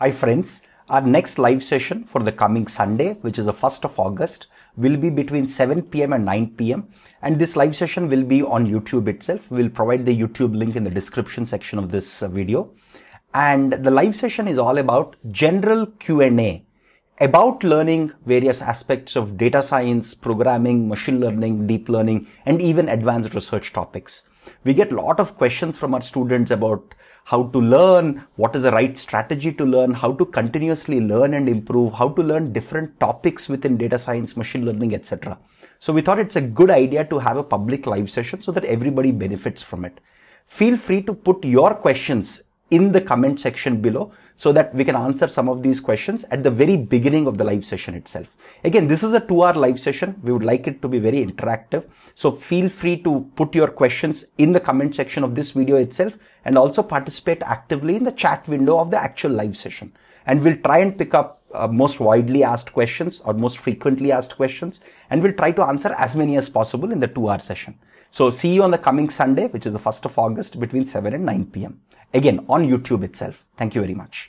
Hi friends, our next live session for the coming Sunday, which is the 1st of August, will be between 7 pm and 9 pm. And this live session will be on YouTube itself. We'll provide the YouTube link in the description section of this video. And the live session is all about general Q&A about learning various aspects of data science, programming, machine learning, deep learning, and even advanced research topics. We get a lot of questions from our students about how to learn, what is the right strategy to learn, how to continuously learn and improve, how to learn different topics within data science, machine learning, etc. So we thought it's a good idea to have a public live session so that everybody benefits from it. Feel free to put your questions in the comment section below so that we can answer some of these questions at the very beginning of the live session itself. Again, this is a two hour live session. We would like it to be very interactive. So feel free to put your questions in the comment section of this video itself and also participate actively in the chat window of the actual live session. And we'll try and pick up uh, most widely asked questions or most frequently asked questions and we'll try to answer as many as possible in the two hour session. So see you on the coming Sunday, which is the 1st of August between 7 and 9 p.m. Again, on YouTube itself. Thank you very much.